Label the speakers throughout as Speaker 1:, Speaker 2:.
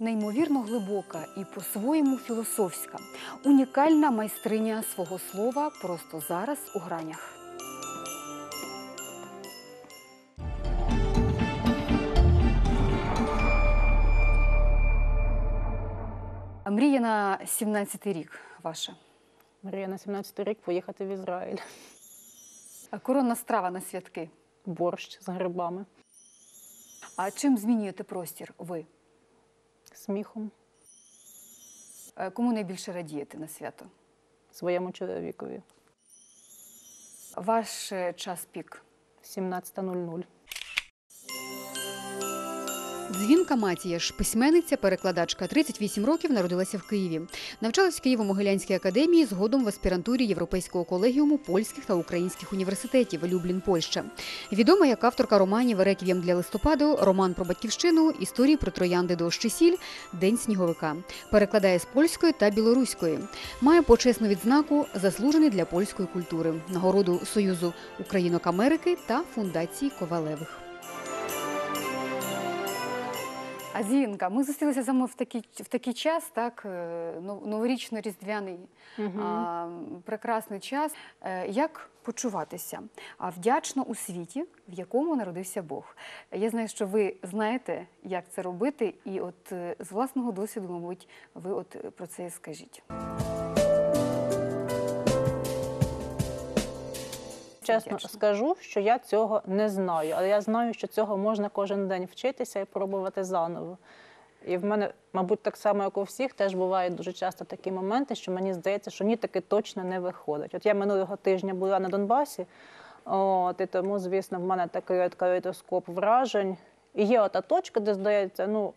Speaker 1: Неймовірно глибока і по-своєму філософська, унікальна майстриня свого слова просто зараз у гранях. Мрія на 17-й рік ваша.
Speaker 2: Мрія на 17-й рік поїхати в Ізраїль.
Speaker 1: Коронна страва на святки.
Speaker 2: Борщ з грибами,
Speaker 1: А чим змінюєте простір ви?
Speaker 2: Сміхом
Speaker 1: Е, Кому найбільше радієте на свято?
Speaker 2: своєму чоловікові.
Speaker 1: Ваш е, час пік.
Speaker 2: 17.00.
Speaker 1: Дзвінка Матіяш, письменниця, перекладачка, 38 років народилася в Києві. Навчалась в Києво-Могилянській академії, згодом в аспірантурі Європейського колегіуму польських та українських університетів Люблін, Польща. Відома як авторка романів Реквієм для листопаду, роман про батьківщину, історії про троянди дощ і сіль, День сніговика. Перекладає з польської та білоруської. Має почесну відзнаку заслужений для польської культури, нагороду Союзу Українок Америки та фундації Ковалевих. А Зінка, ми зустрілися саме в такий, в такий час, так, е, ну, новорічно-різдвяний угу. прекрасний час. Е, Як почуватися? А вдячно у світі, в якому народився Бог. Я знаю, що ви знаєте, як це робити, і от е, з власного досвіду, мабуть, ви от про це і скажіть.
Speaker 2: Чесно
Speaker 1: Вдячна.
Speaker 2: скажу, що я цього не знаю, але я знаю, що цього можна кожен день вчитися і пробувати заново. І в мене, мабуть, так само, як у всіх, теж бувають дуже часто такі моменти, що мені здається, що ні, таки точно не виходить. От я минулого тижня була на Донбасі, от, і тому, звісно, в мене такий калейдоскоп вражень. І є ота точка, де здається, ну,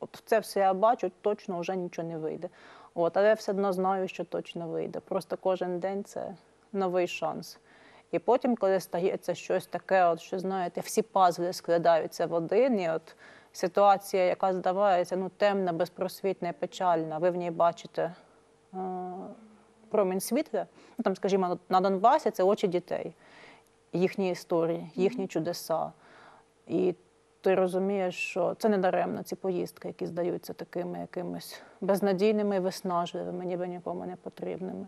Speaker 2: от це все я бачу, точно вже нічого не вийде. От, але я все одно знаю, що точно вийде. Просто кожен день це новий шанс. І потім, коли стається щось таке, от, що знаєте, всі пазли складаються в один, і от ситуація, яка здавається ну, темна, безпросвітна і печальна, ви в ній бачите е, промінь світла. Ну, там, скажімо, на Донбасі це очі дітей, їхні історії, їхні чудеса. І ти розумієш, що це не даремно ці поїздки, які здаються такими якимись безнадійними і виснажливими, ніби нікому не потрібними.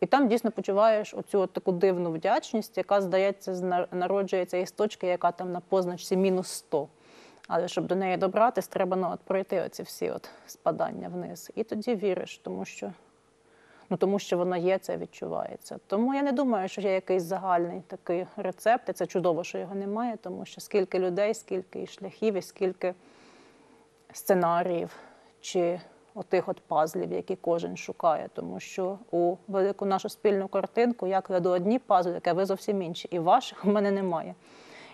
Speaker 2: І там дійсно почуваєш оцю от таку дивну вдячність, яка, здається, народжується із точки, яка там на позначці мінус 100. Але щоб до неї добратись, треба ну, от пройти оці всі от спадання вниз. І тоді віриш, тому що, ну, тому що воно є, це відчувається. Тому я не думаю, що є якийсь загальний такий рецепт, і це чудово, що його немає, тому що скільки людей, скільки і шляхів, і скільки сценаріїв чи отих от пазлів, які кожен шукає. Тому що у велику нашу спільну картинку я кладу одні пазлики, а ви зовсім інші. І ваших у мене немає.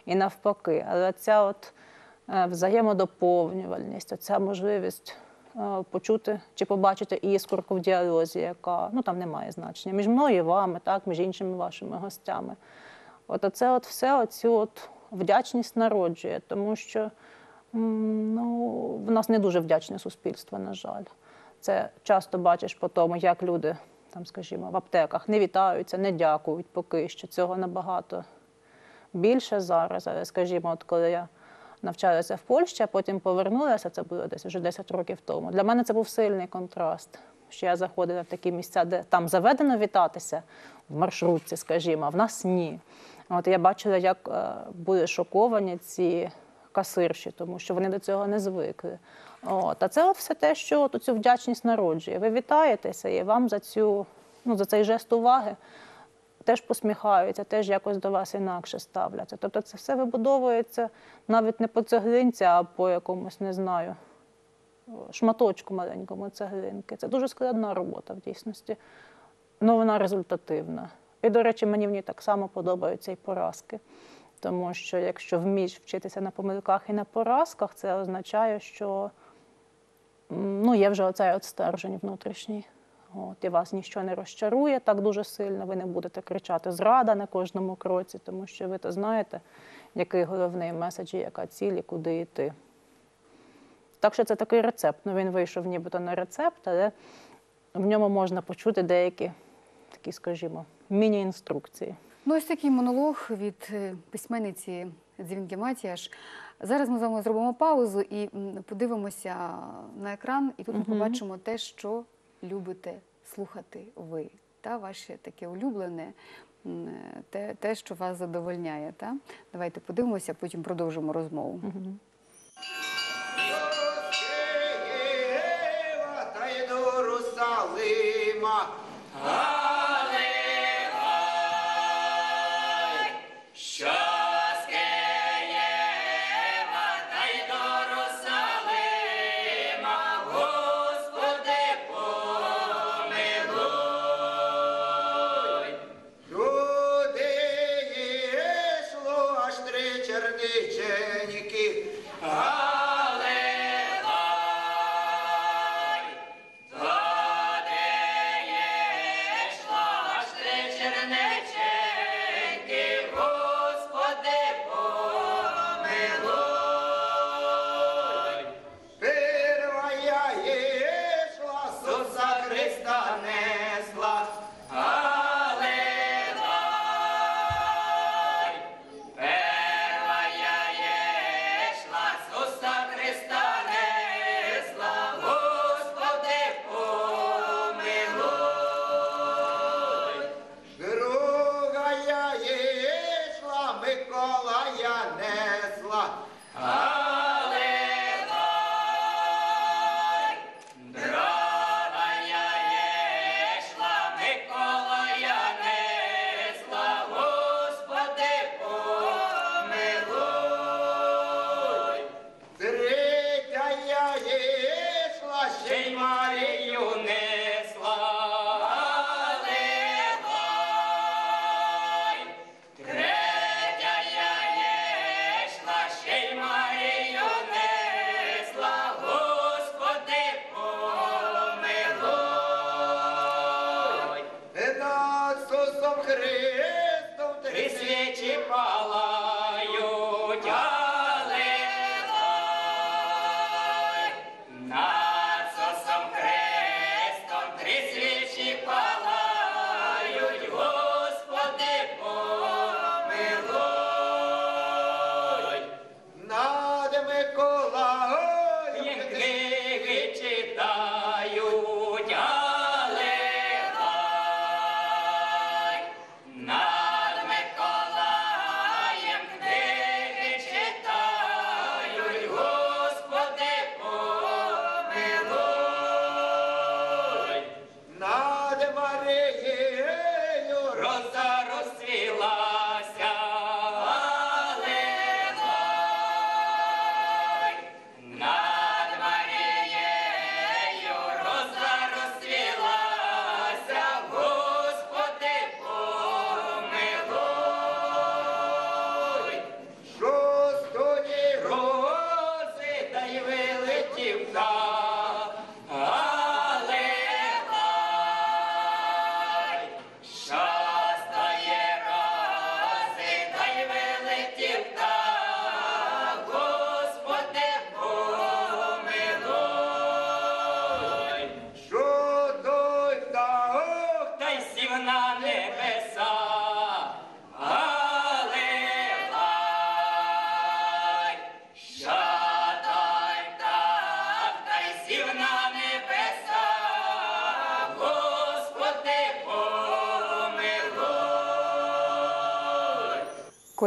Speaker 2: І навпаки. Але ця от е, взаємодоповнювальність, оця можливість е, почути чи побачити іскорку в діалозі, яка ну там немає значення між мною і вами, так, між іншими вашими гостями. От оце от все оцю от вдячність народжує, тому що ну, в нас не дуже вдячне суспільство, на жаль. Це часто бачиш по тому, як люди, там, скажімо, в аптеках не вітаються, не дякують поки що. Цього набагато більше зараз. Але, скажімо, от коли я навчалася в Польщі, а потім повернулася, це було десь вже 10 років тому. Для мене це був сильний контраст. Що я заходила в такі місця, де там заведено вітатися в маршрутці, скажімо, а в нас ні. От я бачила, як е, були шоковані ці касирші, тому що вони до цього не звикли. От. А це от все те, що от цю вдячність народжує. Ви вітаєтеся, і вам за цю, ну, за цей жест уваги теж посміхаються, теж якось до вас інакше ставляться. Тобто це все вибудовується навіть не по цеглинці, а по якомусь, не знаю, шматочку маленькому цеглинки. Це дуже складна робота в дійсності, але вона результативна. І, до речі, мені в ній так само подобаються і поразки. Тому що якщо вмієш вчитися на помилках і на поразках, це означає, що ну, є вже оцей от стержень внутрішній. От, і вас ніщо не розчарує так дуже сильно, ви не будете кричати зрада на кожному кроці, тому що ви то знаєте, який головний меседж, яка ціль і куди йти. Так що це такий рецепт. Ну, він вийшов нібито на рецепт, але в ньому можна почути деякі такі, скажімо, міні-інструкції.
Speaker 1: Ну, ось такий монолог від е, письменниці дзвінки Матіаш. Зараз ми з вами зробимо паузу і подивимося на екран, і тут ми побачимо те, що любите слухати ви, та ваше таке улюблене, те, те що вас задовольняє. Та? Давайте подивимося, потім продовжимо розмову.
Speaker 3: Русалима.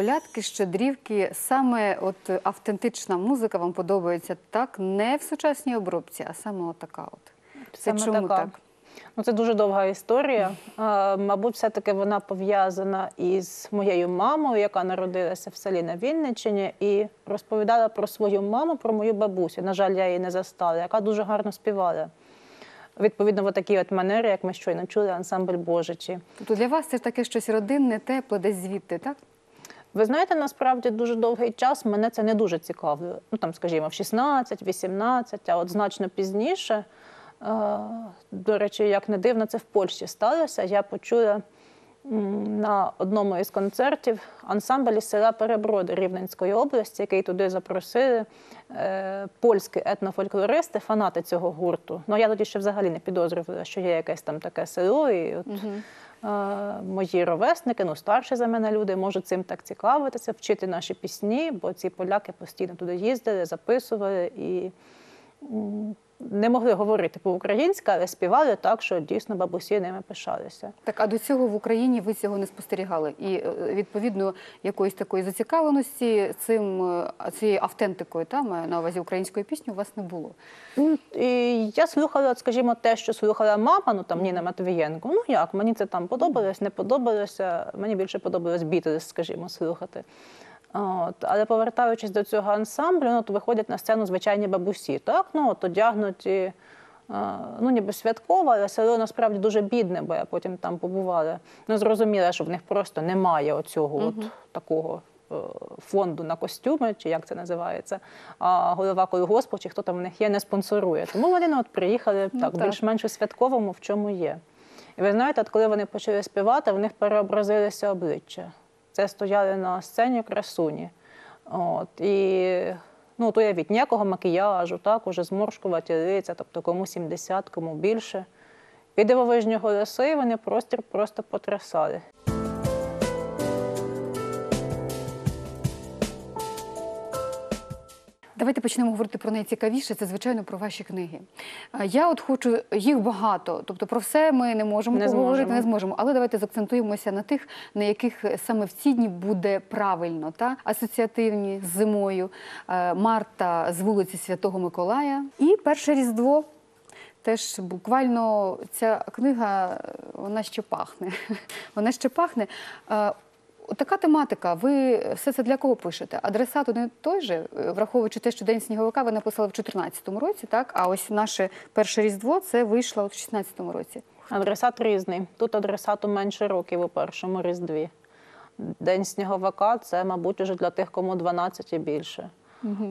Speaker 1: Колядки, щедрівки, саме от автентична музика вам подобається так, не в сучасній обробці, а саме отака от. Це
Speaker 2: Саме
Speaker 1: чому
Speaker 2: така.
Speaker 1: так?
Speaker 2: Ну, це дуже довга історія. Е, Мабуть, все-таки вона пов'язана із моєю мамою, яка народилася в селі на Вінниччині, і розповідала про свою маму, про мою бабусю. На жаль, я її не застала, яка дуже гарно співала. Відповідно, в такій от манері, як ми щойно чули, ансамбль Божичі.
Speaker 1: Тобто для вас це таке щось родинне, тепле, десь звідти, так?
Speaker 2: Ви знаєте, насправді дуже довгий час мене це не дуже цікавило. Ну там, скажімо, в 16, 18, а от значно пізніше. е, До речі, як не дивно, це в Польщі сталося. Я почула на одному із концертів ансамбль із села Переброди Рівненської області, який туди запросили е, польські етнофольклористи, фанати цього гурту. Ну я тоді ще взагалі не підозрювала, що є якесь там таке село. І от мої ровесники, ну старші за мене люди, можуть цим так цікавитися, вчити наші пісні, бо ці поляки постійно туди їздили, записували і не могли говорити по-українськи, але співали так, що дійсно бабусі ними пишалися.
Speaker 1: Так, а до цього в Україні ви цього не спостерігали. І е, відповідно якоїсь такої зацікавленості цим е, цією автентикою, та маю на увазі української пісні, у вас не було.
Speaker 2: І я слухала, скажімо, те, що слухала мама, ну там Ніна Матвієнко. Ну як, мені це там подобалось, не подобалося. Мені більше подобалось Бітлз, скажімо, слухати. От. Але повертаючись до цього ансамблю, ну, то виходять на сцену звичайні бабусі, так? Ну, от одягнуті, е, ну ніби святково, але село насправді дуже бідне, бо я потім там побувала. Ну, зрозуміла, що в них просто немає оцього от, такого е, фонду на костюми, чи як це називається, а голова колгоспу, чи хто там в них є, не спонсорує. Тому вони ну, от приїхали
Speaker 1: Ну,
Speaker 2: так,
Speaker 1: так.
Speaker 2: більш-менш у святковому, в чому є. І ви знаєте, от коли вони почали співати, в них переобразилися обличчя. Це стояли на сцені красуні. От, і ну, то уявіть, ніякого макіяжу, так, уже зморшкуваті лиця, тобто кому 70, кому більше. І дивовижні голоси, вони простір просто потрясали.
Speaker 1: Давайте почнемо говорити про найцікавіше. Це звичайно про ваші книги. Я от хочу їх багато. Тобто про все ми не можемо
Speaker 2: Не
Speaker 1: поговорити,
Speaker 2: зможемо.
Speaker 1: не зможемо. Але давайте закцентуємося на тих, на яких саме в ці дні буде правильно. Та асоціативні з зимою, е, Марта з вулиці Святого Миколая і перше різдво. Теж буквально ця книга, е, вона ще пахне. Вона ще пахне. Така тематика. Ви все це для кого пишете? Адресат один той же, Е, враховуючи те, що День сніговика ви написали в 2014 році, так? А ось наше перше різдво це вийшло от в 2016 році.
Speaker 2: Адресат різний. Тут адресату менше років у першому різдві. День сніговика це, мабуть, уже для тих, кому 12 і більше.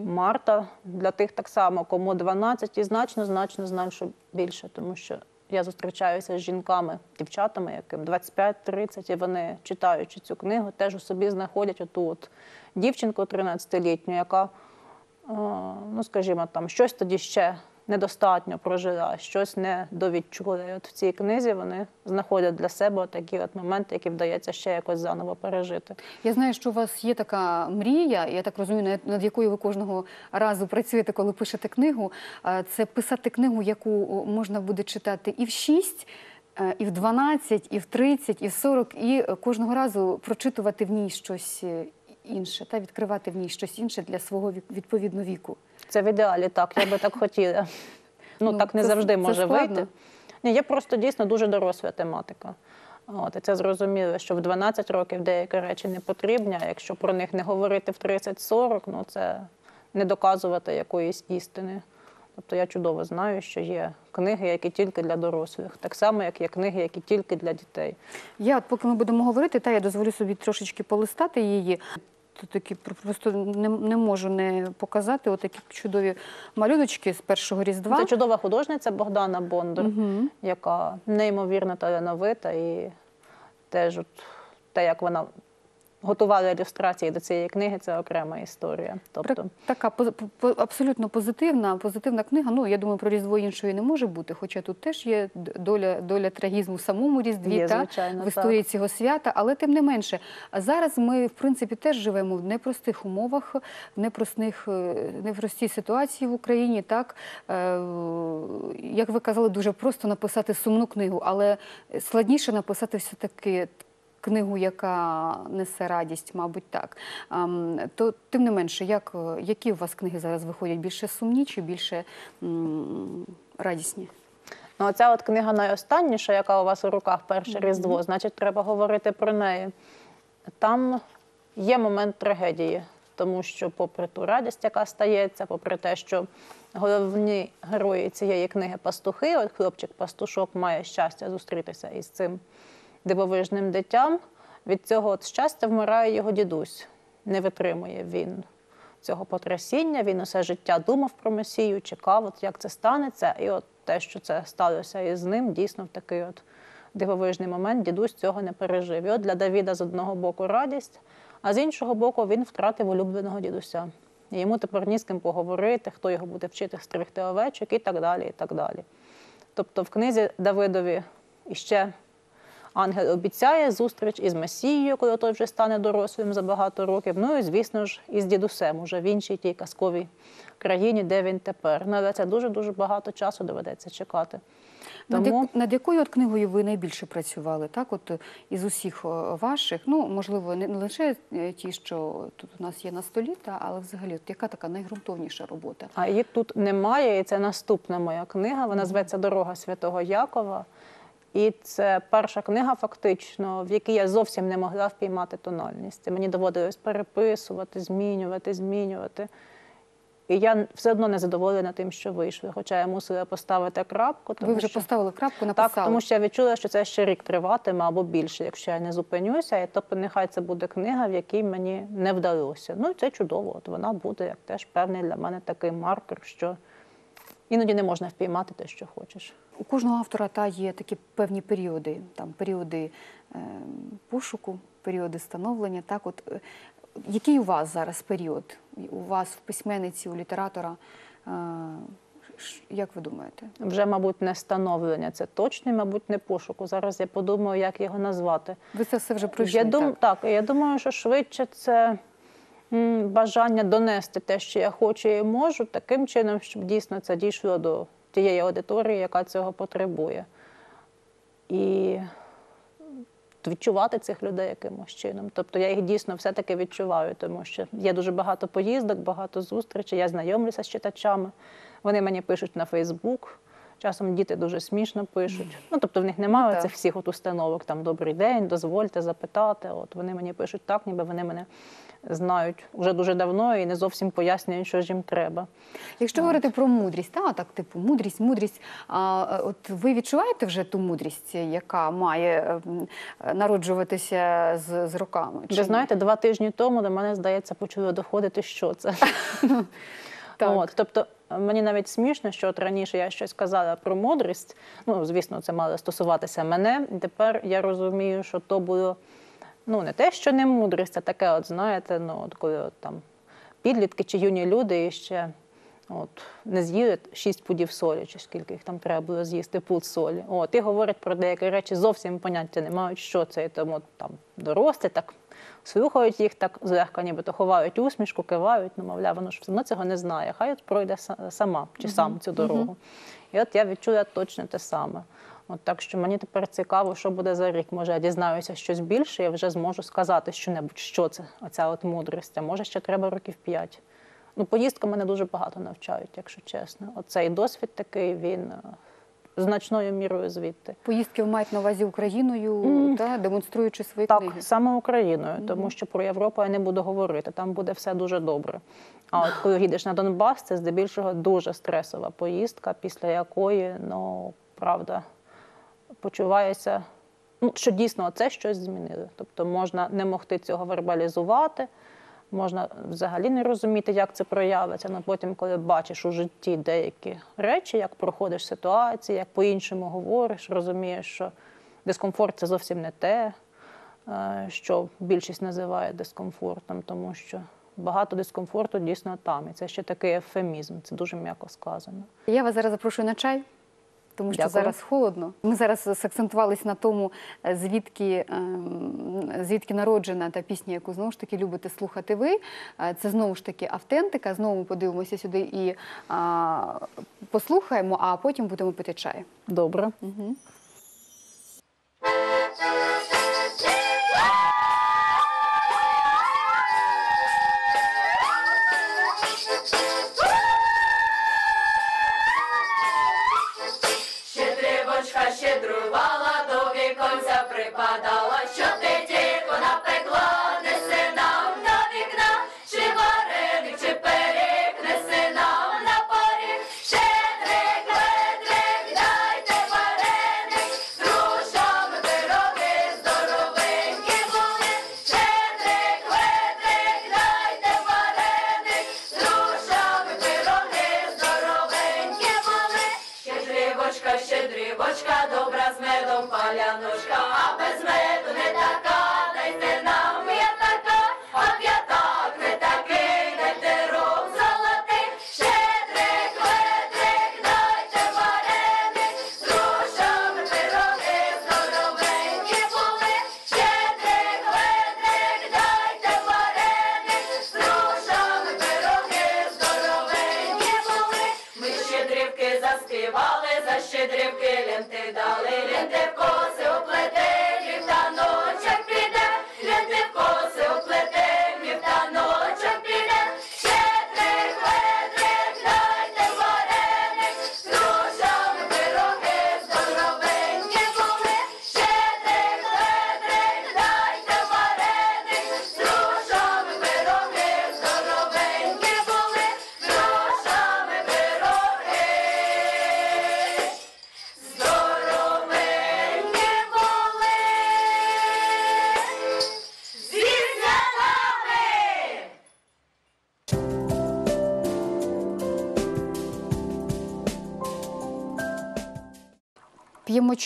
Speaker 2: Марта для тих так само, кому 12 і значно, значно, значно більше, тому що я зустрічаюся з жінками, дівчатами, яким 25-30, і вони, читаючи цю книгу, теж у собі знаходять оту от дівчинку 13-літню, яка е, ну скажімо, там щось тоді ще недостатньо прожила, щось не довідчула. І от в цій книзі вони знаходять для себе такі от моменти, які вдається ще якось заново пережити.
Speaker 1: Я знаю, що у вас є така мрія, я так розумію, над- якою ви кожного разу працюєте, коли пишете книгу. Це писати книгу, яку можна буде читати і в 6, е, і в 12, і в 30, і в 40, і кожного разу прочитувати в ній щось е, інше, та відкривати в ній щось інше для свого відповідно віку.
Speaker 2: Це в ідеалі так, я би так хотіла. Ну,
Speaker 1: Ну,
Speaker 2: так не
Speaker 1: це-
Speaker 2: завжди
Speaker 1: це
Speaker 2: може
Speaker 1: складно.
Speaker 2: вийти. Ні, є просто дійсно дуже доросла тематика. От, і це зрозуміло, що в 12 років деякі речі не потрібні, а якщо про них не говорити в 30-40, ну це не доказувати якоїсь істини. Тобто я чудово знаю, що є книги, які тільки для дорослих, так само, як є книги, які тільки для дітей.
Speaker 1: Я, от поки ми будемо говорити, та я дозволю собі трошечки полистати її. Такі просто не, не можу не показати отакі чудові малюночки з першого різдва.
Speaker 2: Це чудова художниця Богдана Бондар,
Speaker 1: угу.
Speaker 2: яка неймовірно талановита і теж от те, як вона готувала ілюстрації до цієї книги, це окрема історія. Тобто
Speaker 1: Така абсолютно позитивна, позитивна книга. Ну, я думаю, про Різдво іншої не може бути, хоча тут теж є доля, доля трагізму в самому Різдві
Speaker 2: Є,
Speaker 1: та
Speaker 2: звичайно,
Speaker 1: в історії цього свята, але тим не менше. Зараз ми, в принципі, теж живемо в непростих умовах, в непростих, е, непростій ситуації в Україні. Так, Е, як ви казали, дуже просто написати сумну книгу, але складніше написати все-таки книгу, яка несе радість, мабуть, так. То тим не менше, як, е, які у вас книги зараз виходять? Більше сумні чи більше м, радісні?
Speaker 2: Ну, оця от книга найостанніша, яка у вас у руках перше різдво, значить, треба говорити про неї. Там є момент трагедії, тому що, попри ту радість, яка стається, попри те, що головні герої цієї книги пастухи, от хлопчик-пастушок має щастя зустрітися із цим дивовижним дитям. Від цього от щастя вмирає його дідусь. Не витримує він цього потрясіння. Він усе життя думав про Месію, чекав, от як це станеться. І от те, що це сталося із ним, дійсно в такий от дивовижний момент дідусь цього не пережив. І от для Давіда з одного боку радість, а з іншого боку він втратив улюбленого дідуся. І йому тепер ні з ким поговорити, хто його буде вчити стригти овечок і так далі. і так далі. Тобто в книзі Давидові іще ангел обіцяє зустріч із Месією, коли той вже стане дорослим за багато років. Ну і звісно ж, із дідусем уже в іншій тій казковій країні, де він тепер. Ну, але це дуже дуже багато часу доведеться чекати.
Speaker 1: Над,
Speaker 2: Тому
Speaker 1: як- над якою от книгою ви найбільше працювали? Так, от е, із усіх ваших, ну можливо, не не лише е, ті, що тут у нас є на столі, та але взагалі, от яка така найґрунтовніша робота?
Speaker 2: А її тут немає, і це наступна моя книга. Вона зветься Дорога Святого Якова. І це перша книга, фактично, в якій я зовсім не могла впіймати тональність. І Мені доводилось переписувати, змінювати, змінювати. І я все одно не задоволена тим, що вийшло. Хоча я мусила поставити крапку. Тому
Speaker 1: ви вже
Speaker 2: що...
Speaker 1: поставили крапку, написали.
Speaker 2: Так, тому що я відчула, що це ще рік триватиме або більше, якщо я не зупинюся. І тобто нехай це буде книга, в якій мені не вдалося. Ну і це чудово. От вона буде як теж певний для мене такий маркер, що іноді не можна впіймати те, що хочеш.
Speaker 1: У кожного автора та є такі певні періоди, там періоди е, пошуку, періоди становлення. Так, от е, який у вас зараз період? У вас в письменниці, у літератора? Е, як ви думаєте?
Speaker 2: Вже, мабуть, не становлення. Це точно, мабуть, не пошуку. Зараз я подумаю, як його назвати.
Speaker 1: Ви це все вже пройшли?
Speaker 2: Я дум...
Speaker 1: так?
Speaker 2: так, я думаю, що швидше це бажання донести те, що я хочу і можу, таким чином, щоб дійсно це дійшло до тієї аудиторії, яка цього потребує. І відчувати цих людей якимось чином. Тобто я їх дійсно все-таки відчуваю, тому що є дуже багато поїздок, багато зустрічей, я знайомлюся з читачами. Вони мені пишуть на Фейсбук. Часом діти дуже смішно пишуть. Ну, тобто в них немає
Speaker 1: Так.
Speaker 2: цих всіх от установок, там добрий день, дозвольте запитати. От вони мені пишуть так, ніби вони мене знають вже дуже давно і не зовсім пояснюють, що ж їм треба.
Speaker 1: Якщо говорити про мудрість, та так, типу, мудрість, мудрість. А е, от ви відчуваєте вже ту мудрість, яка має народжуватися з, з роками? чи
Speaker 2: Ви знаєте, два тижні тому до мене, здається, почало доходити, що це.
Speaker 1: Так.
Speaker 2: От, тобто мені навіть смішно, що от раніше я щось казала про мудрість. Ну, звісно, це мало стосуватися мене. Тепер я розумію, що то було ну, не те, що не мудрість, а таке, от знаєте, ну, от коли от, там підлітки чи юні люди і ще от, не з'їли шість пудів солі, чи скільки їх там треба було з'їсти пуд солі. От, і говорять про деякі речі, зовсім поняття не мають, що це. І тому там дорослі так слухають їх так злегка, нібито ховають усмішку, кивають, ну, мовляв, воно ж все одно цього не знає. Хай от пройде сама чи сам цю дорогу. І от я відчула точно те саме. От так що мені тепер цікаво, що буде за рік. Може, я дізнаюся щось більше, я вже зможу сказати що-небудь, що це, оця от мудрість. А може, ще треба років п'ять. Ну, поїздка мене дуже багато навчають, якщо чесно. Оцей досвід такий, він е, значною мірою звідти.
Speaker 1: Поїздки маєте на увазі Україною, та, демонструючи свої
Speaker 2: Так,
Speaker 1: книги.
Speaker 2: саме Україною, тому що про Європу я не буду говорити, там буде все дуже добре. А от коли їдеш на Донбас, це здебільшого дуже стресова поїздка, після якої, ну, правда, почуваєшся, ну, що дійсно це щось змінили. Тобто можна не могти цього вербалізувати, можна взагалі не розуміти, як це проявиться. Але потім, коли бачиш у житті деякі речі, як проходиш ситуації, як по-іншому говориш, розумієш, що дискомфорт це зовсім не те, е, що більшість називає дискомфортом, тому що багато дискомфорту дійсно там. І це ще такий ефемізм, це дуже м'яко сказано.
Speaker 1: Я вас зараз запрошую на чай. Тому що
Speaker 2: Дякую.
Speaker 1: зараз холодно. Ми зараз сакцентувалися на тому, е, звідки, ем, звідки народжена та пісня, яку знову ж таки любите слухати ви. Е, Це знову ж таки автентика. Знову ми подивимося сюди і а, послухаємо, а потім будемо пити чай.
Speaker 2: Добре.
Speaker 3: Щедрівочка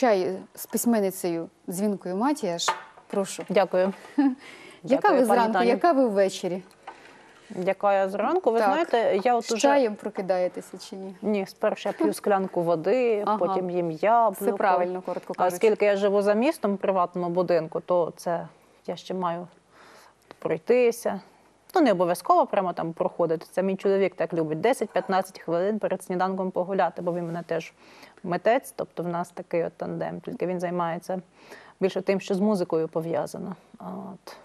Speaker 1: чай з письменницею Дзвінкою Матіяш. Прошу.
Speaker 2: Дякую.
Speaker 1: Яка
Speaker 2: Дякую,
Speaker 1: ви
Speaker 2: пані
Speaker 1: зранку,
Speaker 2: Таню.
Speaker 1: яка ви ввечері?
Speaker 2: Яка я зранку? Ви
Speaker 1: Так.
Speaker 2: знаєте, я от
Speaker 1: З
Speaker 2: уже
Speaker 1: чаєм прокидаєтеся чи ні?
Speaker 2: ні, спершу я п'ю склянку води,
Speaker 1: Ага.
Speaker 2: потім їм яблуко.
Speaker 1: Все правильно, коротко
Speaker 2: А
Speaker 1: кажучи.
Speaker 2: оскільки я живу за містом в приватному будинку, то це я ще маю пройтися. Ну, не обов'язково прямо там проходити. Це мій чоловік так любить 10-15 хвилин перед сніданком погуляти, бо він мене теж митець, тобто в нас такий от тандем. Тільки він займається більше тим, що з музикою пов'язано. От.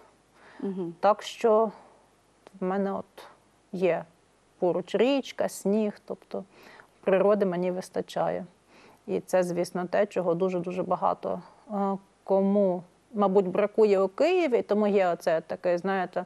Speaker 1: Угу.
Speaker 2: Так що в мене от є поруч річка, сніг, тобто природи мені вистачає. І це, звісно, те, чого дуже-дуже багато е, кому, мабуть, бракує у Києві, тому є оце таке, знаєте,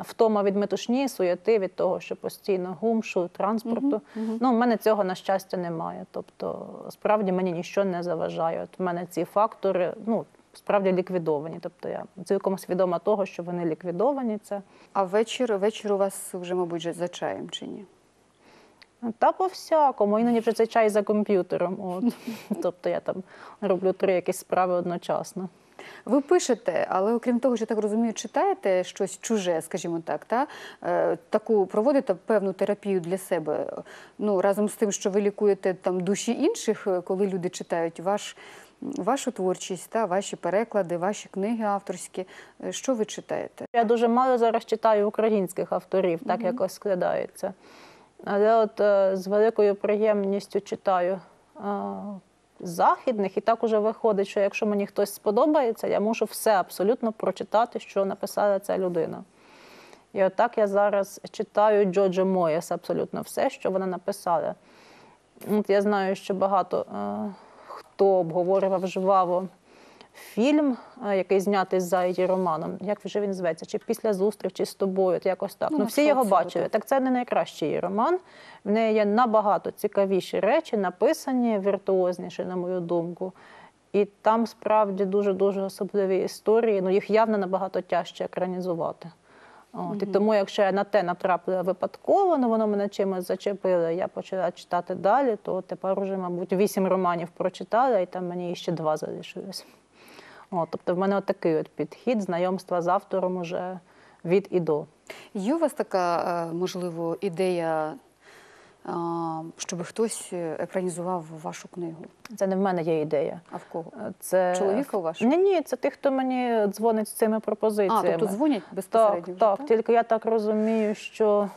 Speaker 2: втома від метушні, суєти, від того, що постійно гум, шум, транспорту. Ну, в мене цього, на щастя, немає. Тобто, справді мені нічого не заважає. От в мене ці фактори, ну, справді ліквідовані. Тобто я цілком свідома того, що вони ліквідовані. Це
Speaker 1: А вечір, вечір у вас вже, мабуть, за чаєм чи ні?
Speaker 2: Та по всякому, іноді вже цей чай за комп'ютером. От. Тобто я там роблю три якісь справи одночасно.
Speaker 1: Ви пишете, але окрім того, що так розумію, читаєте щось чуже, скажімо так, та? Е, таку проводите певну терапію для себе. Ну, разом з тим, що ви лікуєте там душі інших, е, коли люди читають ваш, вашу творчість, та? ваші переклади, ваші книги авторські. Е, Що ви читаєте?
Speaker 2: Я дуже мало зараз читаю українських авторів, так якось складається. Але от з великою приємністю читаю західних, і так уже виходить, що якщо мені хтось сподобається, я мушу все абсолютно прочитати, що написала ця людина. І отак я зараз читаю Джоджо Моєс абсолютно все, що вона написала. От я знаю, що багато е, хто обговорював жваво фільм, е, який знятий за її романом. Як вже він зветься? Чи після зустрічі з тобою? Якось так.
Speaker 1: Ну,
Speaker 2: Ну, всі його бачили. Так це не найкращий її роман. В неї є набагато цікавіші речі, написані віртуозніші, на мою думку. І там справді дуже дуже особливі історії. Ну їх явно набагато тяжче екранізувати. От, І тому, якщо я на те натрапила випадково, ну воно мене чимось зачепило, я почала читати далі, то тепер уже, мабуть, вісім романів прочитала, і там мені ще два залишилось. От, тобто в мене от такий от підхід, знайомства з автором уже від і до.
Speaker 1: Є у вас така, е, можливо, ідея, е, щоб хтось екранізував вашу книгу?
Speaker 2: Це не в мене є ідея.
Speaker 1: А в кого?
Speaker 2: Це
Speaker 1: Чоловіка у вашого?
Speaker 2: Ні, ні, це тих, хто мені дзвонить з цими
Speaker 1: А,
Speaker 2: пропозиціями.
Speaker 1: тобто дзвонять
Speaker 2: Так,
Speaker 1: безпосередньо? вже,
Speaker 2: так, тільки я так розумію, що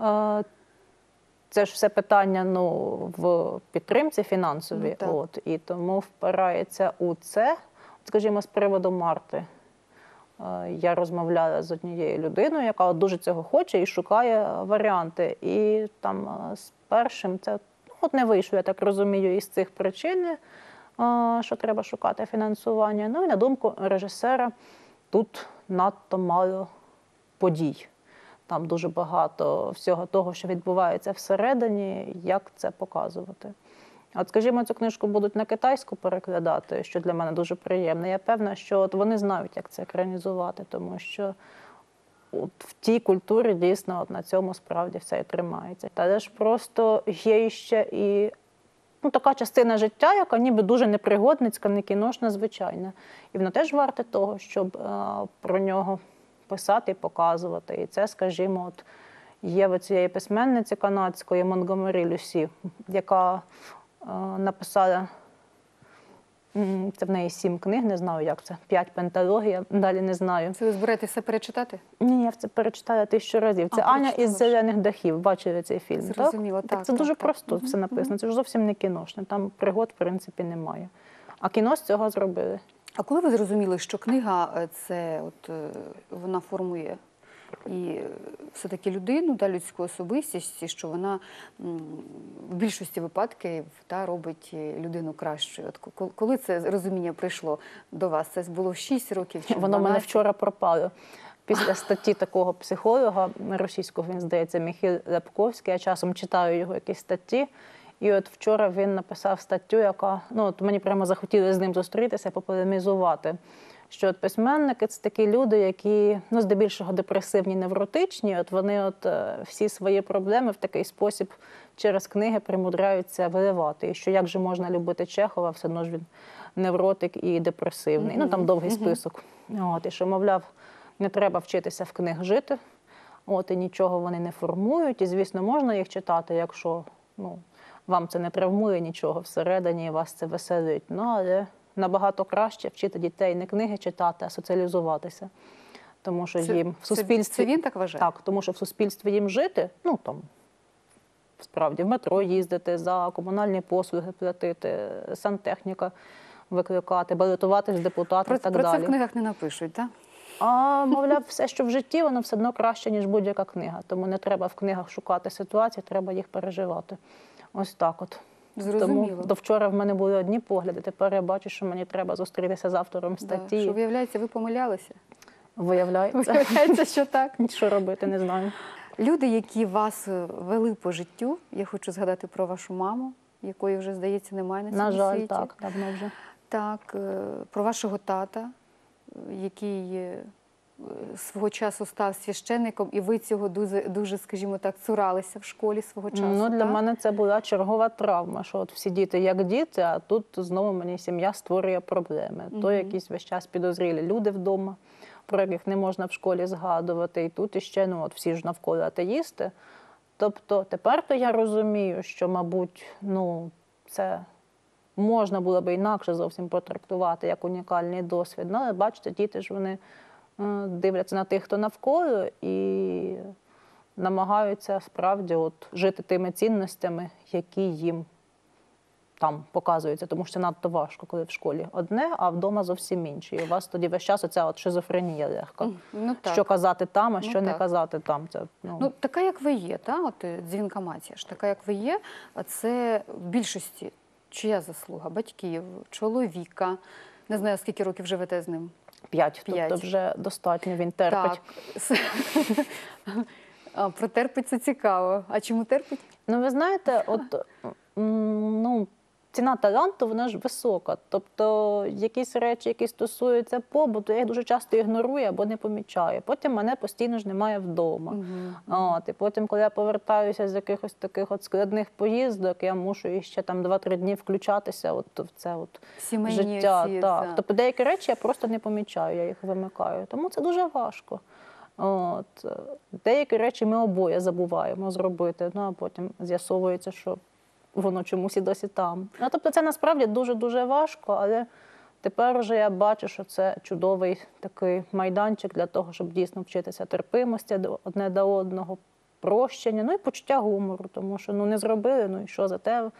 Speaker 2: е, це ж все питання ну, в підтримці фінансовій.
Speaker 1: Ну,
Speaker 2: от, і тому впирається у це. Скажімо, з приводу Марти. Е, Я розмовляла з однією людиною, яка дуже цього хоче і шукає варіанти. І там е, з першим це ну, от не вийшло, я так розумію, із цих причин, е, що треба шукати фінансування. Ну і на думку режисера, тут надто мало подій. Там дуже багато всього того, що відбувається всередині, як це показувати. От, скажімо, цю книжку будуть на китайську перекладати, що для мене дуже приємно. Я певна, що от вони знають, як це екранізувати, тому що от в тій культурі дійсно от на цьому справді все і тримається. Та ж просто є ще і ну, така частина життя, яка ніби дуже непригодницька, не кіношна, звичайна. І вона теж варта того, щоб е, про нього писати і показувати. І це, скажімо, от є в цієї письменниці канадської Монгомері Люсі, яка написала. Це в неї сім книг, не знаю, як це. П'ять пенталогія, далі не знаю.
Speaker 1: Це ви збираєтесь все перечитати?
Speaker 2: Ні, я це перечитала тисячу разів. Це
Speaker 1: А,
Speaker 2: Аня із зелених дахів. Бачили цей фільм?
Speaker 1: Зрозуміло,
Speaker 2: так?
Speaker 1: так,
Speaker 2: це
Speaker 1: так,
Speaker 2: дуже
Speaker 1: так.
Speaker 2: просто все написано. Це ж зовсім не кіношне. Там пригод, в принципі, немає. А кіно з цього зробили.
Speaker 1: А коли ви зрозуміли, що книга е, це от е, вона формує і все-таки людину, та людську особистість, що вона в більшості випадків та робить е, людину кращою. От коли це розуміння прийшло до вас? Це було в 6 років чи
Speaker 2: Воно в мене вчора пропало. Після статті такого психолога російського, він здається, Міхіл Ляпковський. Я часом читаю його якісь статті. І от вчора він написав статтю, яка ну от мені прямо захотілося з ним зустрітися, пополемізувати. Що от письменники це такі люди, які ну, здебільшого депресивні, невротичні. От вони от е, всі свої проблеми в такий спосіб через книги примудряються виливати. І що як же можна любити Чехова, все одно ж він невротик і депресивний. Ну там довгий список. От, і що, мовляв, не треба вчитися в книг жити. От і нічого вони не формують. І, звісно, можна їх читати, якщо ну, вам це не травмує нічого всередині, і вас це веселить. Ну, але набагато краще вчити дітей не книги читати, а соціалізуватися. Тому що
Speaker 1: Це-
Speaker 2: їм в суспільстві
Speaker 1: це він так вважає?
Speaker 2: Так, тому що в суспільстві їм жити, ну там справді в метро їздити, за комунальні послуги платити, сантехніка викликати, балотуватись в депутати
Speaker 1: Про,
Speaker 2: і так
Speaker 1: про
Speaker 2: далі.
Speaker 1: це в книгах не напишуть, так?
Speaker 2: А мовляв, все, що в житті, воно все одно краще, ніж будь-яка книга. Тому не треба в книгах шукати ситуації, треба їх переживати. Ось так от.
Speaker 1: Зрозуміло.
Speaker 2: Тому до вчора в мене були одні погляди. Тепер я бачу, що мені треба зустрітися з автором
Speaker 1: Да,
Speaker 2: статті.
Speaker 1: що виявляється, ви помилялися.
Speaker 2: Виявляється,
Speaker 1: Виявляється, що так.
Speaker 2: що робити, не знаю.
Speaker 1: Люди, які вас е, вели по життю, я хочу згадати про вашу маму, якої вже, здається, немає на цьому
Speaker 2: На жаль,
Speaker 1: світі.
Speaker 2: так, давно вже.
Speaker 1: Так, е, про вашого тата, е, який свого часу став священником, і ви цього дуже, дуже скажімо так, цуралися в школі свого часу.
Speaker 2: Ну, для
Speaker 1: так?
Speaker 2: мене це була чергова травма, що от всі діти як діти, а тут знову мені сім'я створює проблеми. То якісь весь час підозрілі люди вдома, про яких не можна в школі згадувати. І тут іще ну, от всі ж навколо атеїсти. Тобто тепер то я розумію, що, мабуть, ну, це можна було би інакше зовсім потрактувати як унікальний досвід. Ну, але бачите, діти ж вони дивляться на тих, хто навколо, і намагаються справді от, жити тими цінностями, які їм там показуються, тому що це надто важко, коли в школі одне, а вдома зовсім інше. І у вас тоді весь час оця от шизофренія легка.
Speaker 1: Ну, так.
Speaker 2: Що казати там, а
Speaker 1: Ну,
Speaker 2: що не
Speaker 1: так.
Speaker 2: казати там. Це, ну,
Speaker 1: Ну, така, як ви є, та? От е, дзвінка матія ж, така, як ви є, це в більшості чия заслуга? Батьків, чоловіка. Не знаю, скільки років живете з ним.
Speaker 2: П'ять, тобто вже достатньо він терпить.
Speaker 1: Так. А, про це цікаво. А чому терпить?
Speaker 2: Ну, ви знаєте, от ну, ціна таланту вона ж висока. Тобто якісь речі, які стосуються побуту, я їх дуже часто ігнорую або не помічаю. Потім мене постійно ж немає вдома. От, і потім, коли я повертаюся з якихось таких от складних поїздок, я мушу іще там 2-3 дні включатися от в це от
Speaker 1: Сімейні
Speaker 2: життя.
Speaker 1: ці,
Speaker 2: так.
Speaker 1: це.
Speaker 2: Тобто деякі речі я просто не помічаю, я їх вимикаю. Тому це дуже важко. От. Деякі речі ми обоє забуваємо зробити, ну а потім з'ясовується, що воно чомусь і досі там. Ну, тобто це насправді дуже-дуже важко, але тепер вже я бачу, що це чудовий такий майданчик для того, щоб дійсно вчитися терпимості одне до одного, прощення, ну і почуття гумору, тому що ну не зробили, ну і що за те?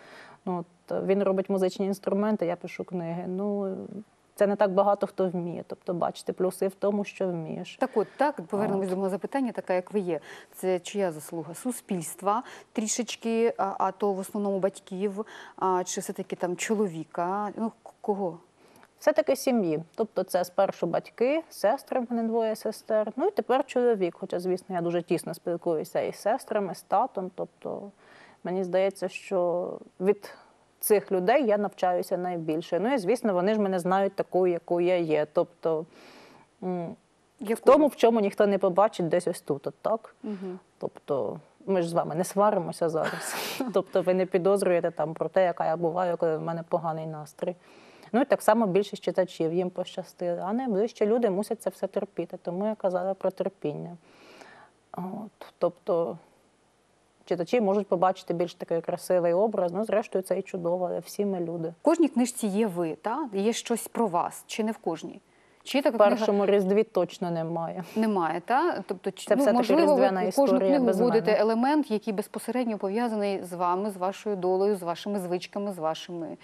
Speaker 2: Ну, от, він робить музичні інструменти, я пишу книги. Ну, це не так багато хто вміє. Тобто, бачите, плюси в тому, що вмієш.
Speaker 1: Так от, так, повернемось до мого запитання, така як ви є. Це чия заслуга? Суспільства трішечки, а, а то в основному батьків, а, чи все-таки там чоловіка? Ну, кого?
Speaker 2: Все-таки сім'ї. Тобто це спершу батьки, сестри, в мене двоє сестер. Ну і тепер чоловік. Хоча, звісно, я дуже тісно спілкуюся із сестрами, з татом. Тобто мені здається, що від цих людей я навчаюся найбільше. Ну і звісно, вони ж мене знають такою, якою я є. Тобто м, в тому, в чому ніхто не побачить, десь ось тут, от так.
Speaker 1: Мгм.
Speaker 2: Тобто ми ж з вами не сваримося зараз. Тобто ви не підозрюєте там про те, яка я буваю, коли в мене поганий настрій. Ну і так само більшість читачів їм пощастило. А найближчі люди мусять це все терпіти. Тому я казала про терпіння. От, тобто читачі можуть побачити більш такий красивий образ. Ну, зрештою, це і чудово, всі ми люди.
Speaker 1: В кожній книжці є ви, та? є щось про вас, чи не в кожній? Чи така
Speaker 2: В
Speaker 1: книга
Speaker 2: першому різдві точно немає.
Speaker 1: немає, та? Тобто,
Speaker 2: Це все-таки
Speaker 1: можливо, ви
Speaker 2: різдвяна
Speaker 1: кожну
Speaker 2: історія
Speaker 1: книгу
Speaker 2: без
Speaker 1: вводите
Speaker 2: мене.
Speaker 1: елемент, який безпосередньо пов'язаний з вами, з вашою долею, з вашими звичками, з вашими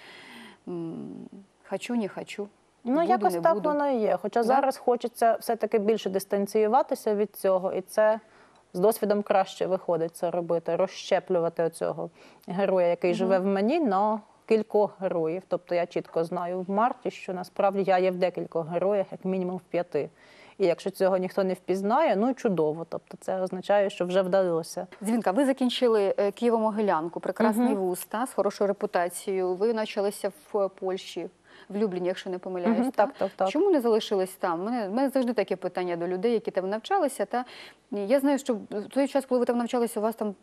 Speaker 1: хочу, не хочу.
Speaker 2: Ну,
Speaker 1: буду,
Speaker 2: якось так
Speaker 1: буду.
Speaker 2: воно і є. Хоча
Speaker 1: Да?
Speaker 2: зараз хочеться все-таки більше дистанціюватися від цього, і це з досвідом краще виходить це робити, розщеплювати оцього героя, який живе в мені, на кількох героїв. Тобто я чітко знаю в марті, що насправді я є в декількох героях, як мінімум в п'яти. І якщо цього ніхто не впізнає, ну чудово. Тобто це означає, що вже вдалося.
Speaker 1: Дзвінка, ви закінчили е, Києво-Могилянку, прекрасний вуз та, з хорошою репутацією. Ви навчалися в Польщі. В Любліні, якщо не помиляюсь. Та?
Speaker 2: так, так, так.
Speaker 1: Чому не залишились там? У мене, мене завжди таке питання до людей, які там навчалися. Та я знаю, що в той час, коли ви там навчалися, у вас там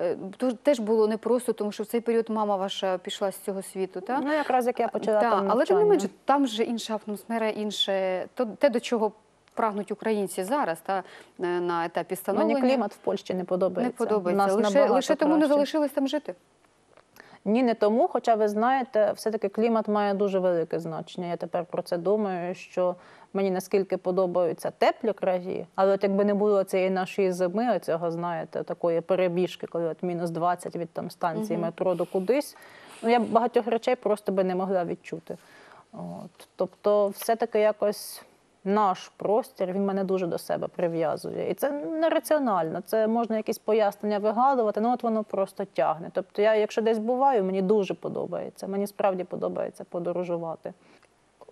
Speaker 1: е, теж було непросто, тому що в цей період мама ваша пішла з цього світу. Та?
Speaker 2: Ну, якраз як я почала
Speaker 1: Та,
Speaker 2: там
Speaker 1: але тим не
Speaker 2: навчання.
Speaker 1: менше, там вже інша атмосфера, інше то те, до чого прагнуть українці зараз, та е, на етапі становлення.
Speaker 2: Мені клімат в Польщі не подобається.
Speaker 1: не подобається.
Speaker 2: Нас
Speaker 1: Лише, лише тому не
Speaker 2: краще.
Speaker 1: залишились там жити.
Speaker 2: Ні, не тому, хоча ви знаєте, все-таки клімат має дуже велике значення. Я тепер про це думаю, що мені наскільки подобаються теплі краї, але от якби не було цієї нашої зими, цього, знаєте, такої перебіжки, коли от мінус 20 від там станції
Speaker 1: Мгм.
Speaker 2: метро до кудись, ну я багатьох речей просто би не могла відчути. От. Тобто, все-таки якось наш простір він мене дуже до себе прив'язує. І це нераціонально. Це можна якісь пояснення вигадувати, ну от воно просто тягне. Тобто, я, якщо десь буваю, мені дуже подобається. Мені справді подобається подорожувати.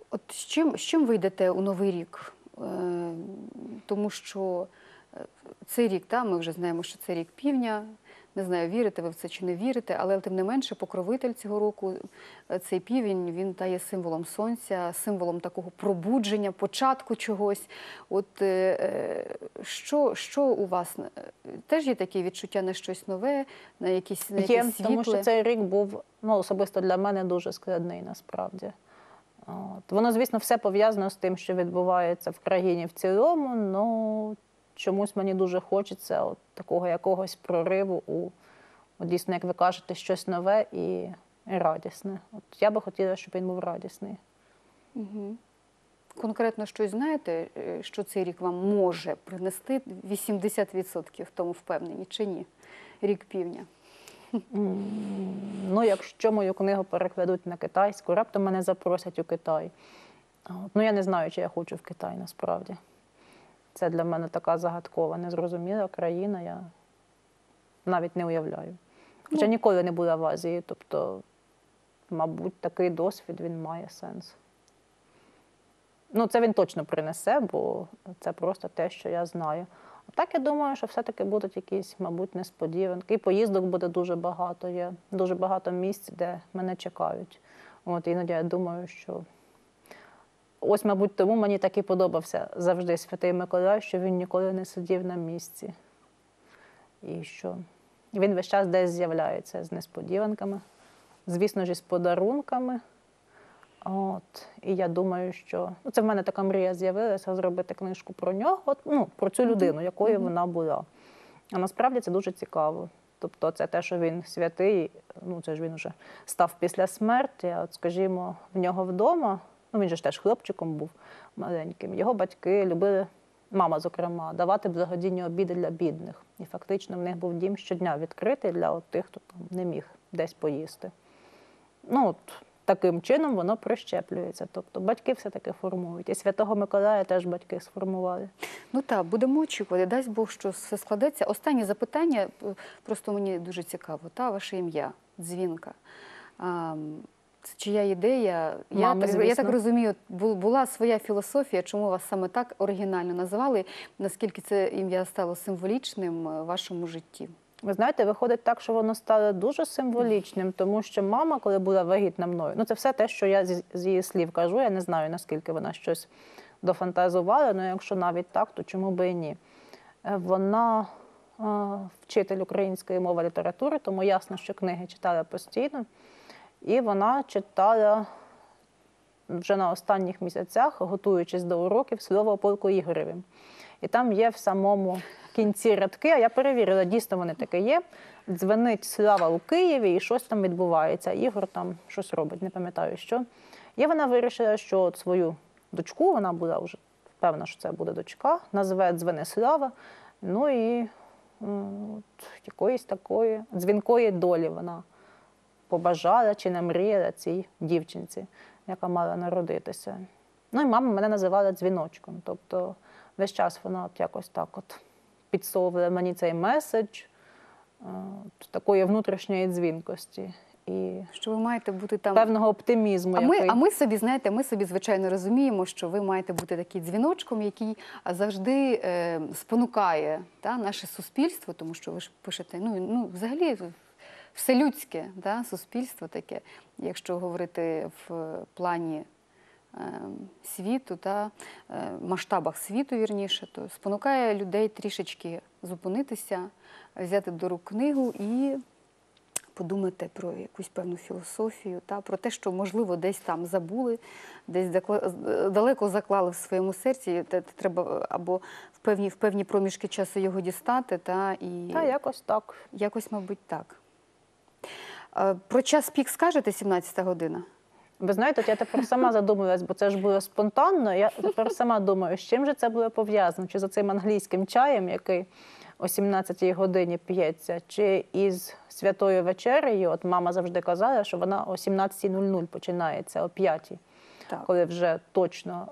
Speaker 1: От з чим, з чим ви йдете у новий рік? Е, тому що е, цей рік, та, ми вже знаємо, що це рік півня. Не знаю, вірите ви в це чи не вірите, але тим не менше, покровитель цього року, е, цей півень, він та є символом сонця, символом такого пробудження, початку чогось. От е, е, що, що у вас теж є таке відчуття на щось нове, на якісь на
Speaker 2: Є,
Speaker 1: якісь
Speaker 2: тому що цей рік був ну, особисто для мене дуже складний насправді. От. Воно, звісно, все пов'язано з тим, що відбувається в країні в цілому, ну чомусь мені дуже хочеться от такого якогось прориву у от, дійсно, як ви кажете, щось нове і, і радісне. От я би хотіла, щоб він був радісний.
Speaker 1: Угу. Конкретно щось знаєте, е, що цей рік вам може принести 80% в тому впевнені чи ні? Рік півня.
Speaker 2: Ну, якщо мою книгу перекладуть на китайську, раптом мене запросять у Китай. Ну, я не знаю, чи я хочу в Китай насправді. Це для мене така загадкова, незрозуміла країна. Я навіть не уявляю. Хоча
Speaker 1: Ну.
Speaker 2: ніколи не була в Азії, тобто, мабуть, такий досвід він має сенс. Ну, це він точно принесе, бо це просто те, що я знаю. А так я думаю, що все-таки будуть якісь, мабуть, несподіванки. І поїздок буде дуже багато. Є дуже багато місць, де мене чекають. От іноді я думаю, що ось, мабуть, тому мені так і подобався завжди Святий Миколай, що він ніколи не сидів на місці. І що він весь час десь з'являється з несподіванками, звісно ж, з подарунками. От, і я думаю, що ну, це в мене така мрія з'явилася зробити книжку про нього, от, ну, про цю людину, якою
Speaker 1: Мгм.
Speaker 2: вона була. А насправді це дуже цікаво. Тобто, це те, що він святий, ну це ж він вже став після смерті. А от, скажімо, в нього вдома, ну він же ж теж хлопчиком був маленьким. Його батьки любили, мама, зокрема, давати благодійні обіди для бідних. І фактично в них був дім щодня відкритий для от тих, хто там не міг десь поїсти. Ну, от, таким чином воно прищеплюється. Тобто батьки все-таки формують. І Святого Миколая теж батьки сформували.
Speaker 1: Ну так, будемо очікувати. Дасть Бог, що все складеться. Останнє запитання, е, просто мені дуже цікаво. Та ваше ім'я, дзвінка. Це чия ідея? Я,
Speaker 2: Мами,
Speaker 1: так, я так розумію, була своя філософія, чому вас саме так оригінально назвали, наскільки це ім'я стало символічним е, в вашому житті?
Speaker 2: Ви знаєте, виходить так, що воно стало дуже символічним, тому що мама, коли була вагітна мною, ну це все те, що я з, її слів кажу. Я не знаю, наскільки вона щось дофантазувала, але якщо навіть так, то чому би і ні. Е, Вона е, вчитель української мови літератури, тому ясно, що книги читала постійно. І вона читала вже на останніх місяцях, готуючись до уроків, слово полку Ігореві. І там є в самому кінці рядки, а я перевірила, дійсно вони таке є. Дзвонить слава у Києві і щось там відбувається. Ігор там щось робить, не пам'ятаю що. І вона вирішила, що от свою дочку, вона була вже певна, що це буде дочка, назве дзвони слава. Ну і от, якоїсь такої дзвінкої долі вона побажала чи намріяла цій дівчинці, яка мала народитися. Ну і мама мене називала дзвіночком. Тобто весь час вона от якось так от підсовує мені цей меседж е, от такої внутрішньої дзвінкості і
Speaker 1: Що ви маєте бути там
Speaker 2: певного оптимізму.
Speaker 1: А ми,
Speaker 2: який...
Speaker 1: а ми собі, знаєте, ми собі звичайно розуміємо, що ви маєте бути таким дзвіночком, який завжди е, спонукає та, наше суспільство, тому що ви ж пишете, ну, ну взагалі вселюдське да, суспільство таке, якщо говорити в плані е, світу та е, масштабах світу, вірніше, то спонукає людей трішечки зупинитися, взяти до рук книгу і подумати про якусь певну філософію, та про те, що можливо десь там забули, десь далеко заклали в своєму серці. Те- те Треба або в певні в певні проміжки часу його дістати, та і
Speaker 2: Та якось так.
Speaker 1: якось, мабуть, так. Е, Про час пік скажете 17 година?
Speaker 2: Ви знаєте, от я тепер сама задумалась, бо це ж було спонтанно. Я тепер сама думаю, з чим же це було пов'язано? Чи за цим англійським чаєм, який о 17-й годині п'ється, чи із святою вечерею? От мама завжди казала, що вона о 17.00 починається, о 5
Speaker 1: Так.
Speaker 2: коли вже точно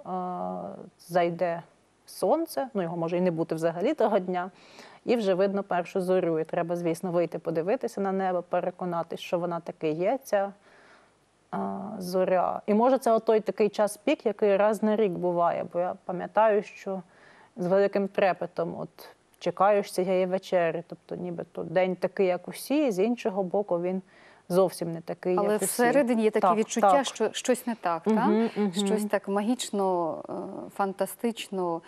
Speaker 2: е, зайде сонце, ну його може і не бути взагалі того дня, і вже видно першу зорю. І треба, звісно, вийти подивитися на небо, переконатись, що вона таки є, ця е, зоря. І може це той такий час пік, який раз на рік буває, бо я пам'ятаю, що з великим трепетом от, чекаєш цієї вечері. Тобто, нібито день такий, як усі, з іншого боку, він зовсім не такий,
Speaker 1: Але
Speaker 2: як
Speaker 1: всередині є таке
Speaker 2: Так,
Speaker 1: відчуття,
Speaker 2: так.
Speaker 1: що щось не так, та?
Speaker 2: Мгм, мгм.
Speaker 1: щось так магічно, е, фантастично,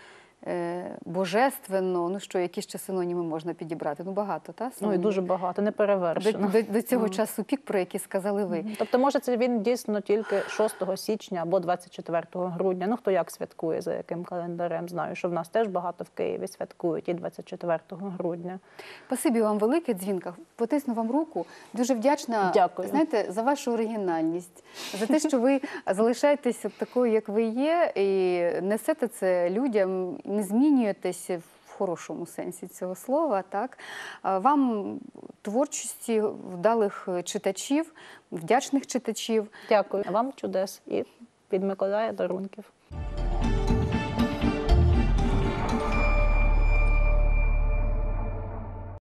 Speaker 1: божественно. Ну що, які ще синоніми можна підібрати? Ну багато, та?
Speaker 2: Ну і дуже багато, не
Speaker 1: до,
Speaker 2: перевершено.
Speaker 1: до, до цього
Speaker 2: Мгм.
Speaker 1: часу пік, про який сказали ви.
Speaker 2: Тобто, може, це він дійсно тільки 6 січня або 24 грудня. Ну хто як святкує, за яким календарем знаю, що в нас теж багато в Києві святкують і 24 грудня.
Speaker 1: Спасибі вам велике, дзвінка. Потисну вам руку. Дуже вдячна
Speaker 2: Дякую.
Speaker 1: знаєте, за вашу оригінальність, за те, що ви залишаєтеся такою, як ви є, і несете це людям, не змінюєтеся в хорошому сенсі цього слова. Так вам творчості вдалих читачів, вдячних читачів.
Speaker 2: Дякую вам чудес і від Миколая дарунків.